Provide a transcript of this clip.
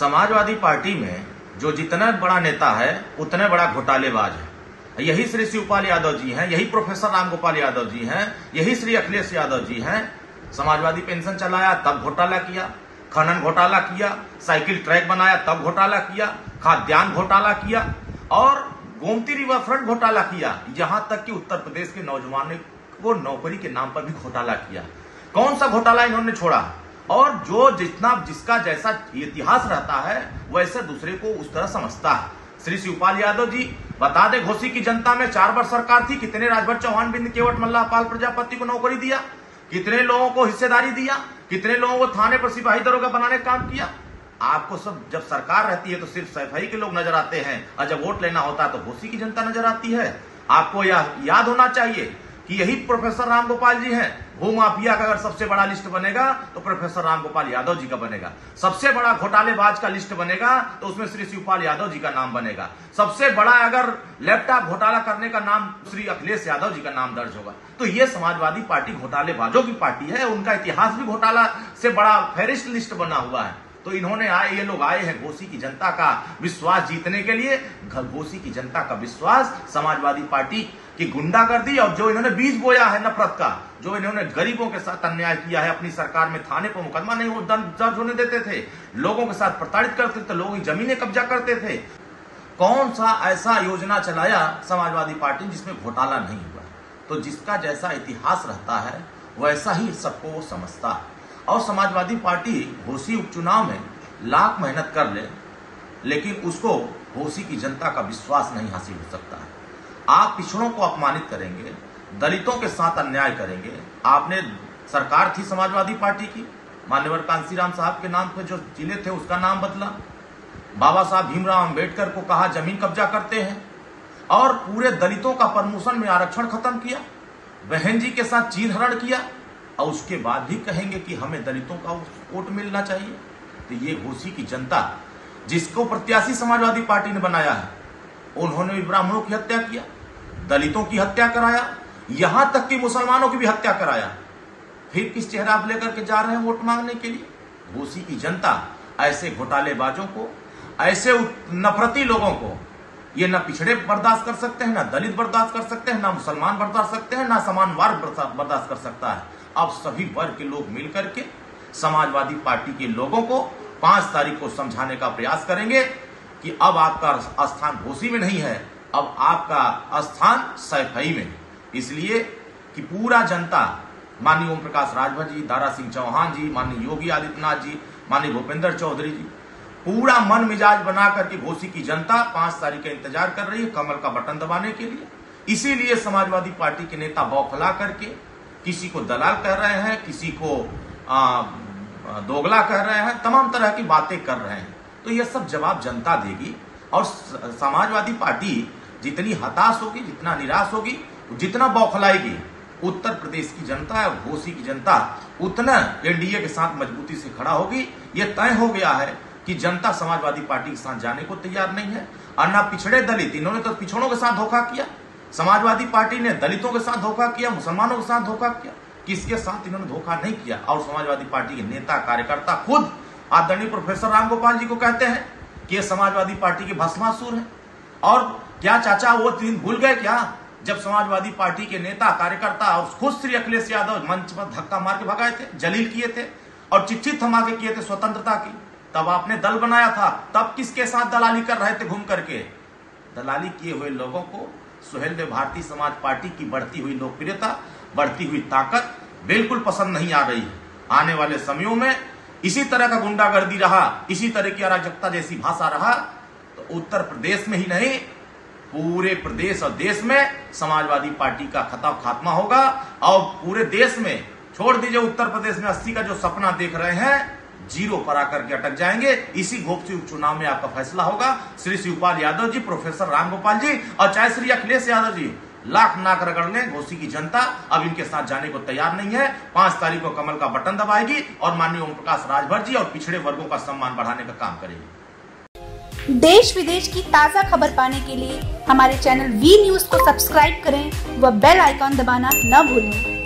Samajwadi party में जो जितना बड़ा नेता है, उतने बड़ा घोटालेबाज है। यही श्री शिवपाल यादव जी हैं, यही प्रोफेसर रामगोपाल यादव जी हैं, यही श्री अखिलेश यादव जी हैं। समाजवादी पेंशन चलाया, तब घोटाला किया, खनन घोटाला किया, साइकिल ट्रैक बनाया, तब घोटाला किया, खाद्यान्न घोटाला किया और गोमती रिवर फ्रंट घोटाला किया। यहाँ तक कि उत्तर प्रदेश के नौजवानों को नौकरी के नाम पर भी घोटाला किया। कौन सा घोटाला इन्होंने छोड़ा? और जो जितना जिसका जैसा इतिहास रहता है वैसे दूसरे को उस तरह समझता है। श्री शिवपाल यादव जी, बता दे घोसी की जनता में चार बार सरकार थी, कितने राजभर चौहान बिंद केवट मल्ला पाल प्रजापति को नौकरी दिया? कितने लोगों को हिस्सेदारी दिया? कितने लोगों को थाने पर सिपाही दरोगा बनाने का काम किया? आपको सब, जब सरकार रहती है तो सिर्फ़ सफ़ाई के लोग नज़र आते हैं। और जब वोट लेना होता है तो घोसी की जनता नज़र आती है। आपको यह याद होना चाहिए कि यही प्रोफेसर रामगोपाल जी हैं। भूमाफिया का अगर सबसे बड़ा लिस्ट बनेगा तो प्रोफेसर रामगोपाल यादव जी का बनेगा। सबसे बड़ा घोटालेबाज का लिस्ट बनेगा तो उसमें श्री शिवपाल यादव जी का नाम बनेगा। सबसे बड़ा अगर लैपटॉप घोटाला करने का नाम श्री अखिलेश यादव जी का नाम दर्ज होगा। तो ये समाजवादी पार्टी घोटालेबाजों की पार्टी है, उनका इतिहास भी घोटाला से बड़ा फेरिस्ट लिस्ट बना हुआ है। तो इन्होंने आए, ये लोग आए हैं घोसी की जनता का विश्वास जीतने के लिए। घोसी की जनता का विश्वास, समाजवादी पार्टी की गुंडागर्दी और जो इन्होंने बीज बोया है नफरत का, जो इन्होंने गरीबों के साथ अन्याय किया है, अपनी सरकार में थाने पर मुकदमा नहीं वो दर्ज होने देते थे, लोगों के साथ प्रताड़ित करते थे, लोगों की जमीनें कब्जा करते थे। कौन सा ऐसा योजना चलाया समाजवादी पार्टी जिसमें घोटाला नहीं हुआ? तो जिसका जैसा इतिहास रहता है, वैसा ही सबको वो समझता है। और समाजवादी पार्टी घोसी उपचुनाव में लाख मेहनत कर ले, लेकिन उसको घोसी की जनता का विश्वास नहीं हासिल हो सकता। है आप पिछड़ों को अपमानित करेंगे, दलितों के साथ अन्याय करेंगे। आपने सरकार थी समाजवादी पार्टी की? मान्यवर कांसीराम साहब के नाम पे जो ज़िले थे उसका नाम बदला। बाबा साहब भीमराव अंबेडकर को कहा, ज़मीन कब्जा करते हैं। और पूरे दलितों का प्रमोशन में आरक्षण खत्म किया। बहन जी के साथ चीर हरण किया। और उसके बाद भी कहेंगे कि हमें दलितों का वोट मिलना चाहिए। तो ये घोसी की जनता जिसको प्रत्याशी समाजवादी पार्टी ने बनाया है, उन्होंने भी ब्राह्मणों की हत्या किया, दलितों की हत्या कराया, यहाँ तक कि मुसलमानों की भी हत्या कराया। फिर किस चेहरा आप लेकर के जा रहे हैं वोट मांगने के लिए? घोसी की जनता ऐसे घोटालेबाजों को, ऐसे नफरती लोगों को, ये ना पिछड़े बर्दाश्त कर सकते हैं, ना दलित बर्दाश्त कर सकते हैं, ना मुसलमान बर्दाश्त सकते हैं, ना समान वर्ग बर्दाश्त कर सकता है। अब सभी वर्ग के लोग मिलकर के समाजवादी पार्टी के लोगों को पाँच तारीख को समझाने का प्रयास करेंगे कि अब आपका स्थान घोसी में नहीं है, अब आपका स्थान सैफई में इसलिए कि पूरा जनता, माननीय ओम प्रकाश राजभर जी, दारा सिंह चौहान जी, माननीय योगी आदित्यनाथ जी, माननीय भूपेंद्र चौधरी जी, पूरा मन मिजाज बना करके घोसी की जनता पाँच तारीख का इंतज़ार कर रही है कमल का बटन दबाने के लिए। इसीलिए समाजवादी पार्टी के नेता बौखला करके किसी को दलाल कह रहे हैं किसी को आ, दोगला कह रहे हैं तमाम तरह की बातें कर रहे हैं। तो यह सब जवाब जनता देगी और समाजवादी पार्टी जितनी हताश होगी जितना निराश होगी जितना बौखलाएगी उत्तर प्रदेश की जनता घोसी की जनता उतना एनडीए के साथ मजबूती से खड़ा होगी। यह तय हो गया है कि जनता समाजवादी पार्टी के साथ जाने को तैयार नहीं है। और ना पिछड़े दलित इन्होंने तो पिछड़ों के साथ धोखा किया। समाजवादी पार्टी ने दलितों के साथ धोखा किया, मुसलमानों के साथ धोखा किया। किसके साथ इन्होंने धोखा नहीं किया? और समाजवादी पार्टी के नेता, कार्यकर्ता खुद आदरणीय प्रोफेसर राम गोपाल जी को कहते हैं कि ये समाजवादी पार्टी के भस्मासुर है। और क्या चाचा वो दिन भूल गए क्या? जब समाजवादी पार्टी के नेता, कार्यकर्ता और खुद श्री अखिलेश यादव मंच पर धक्का मार के भगाए थे, जलील किए थे और चिट्ठी थमाके किए थे स्वतंत्रता की। तब आपने दल बनाया था, तब किसके साथ दलाली कर रहे थे घूम करके? दलाली किए हुए लोगों को सुहेल देव भारतीय समाज पार्टी की बढ़ती हुई लोकप्रियता, बढ़ती हुई ताकत बिल्कुल पसंद नहीं आ रही है। आने वाले समयों में इसी तरह का गुंडागर्दी रहा, इसी तरह की अराजकता जैसी भाषा रहा तो उत्तर प्रदेश में ही नहीं, पूरे प्रदेश और देश में समाजवादी पार्टी का खता खात्मा होगा। और पूरे देश में, छोड़ दीजिए उत्तर प्रदेश में अस्सी का जो सपना देख रहे हैं ज़ीरो पर आकर के अटक जाएँगे। इसी गोपची उपचुनाव में आपका फैसला होगा। श्री शिवपाल यादव जी, प्रोफेसर रामगोपाल जी और चाहे श्री अखिलेश यादव जी, लाख नाक रगड़ लें घोसी की जनता। अब इनके साथ जाने को तैयार नहीं है। पाँच तारीख को कमल का बटन दबाएगी और माननीय ओम प्रकाश राजभर जी और पिछड़े वर्गों का सम्मान बढ़ाने का काम करेगी। देश विदेश की ताज़ा खबर पाने के लिए हमारे चैनल वी न्यूज़ को सब्सक्राइब करें व बेल आइकॉन दबाना न भूलें।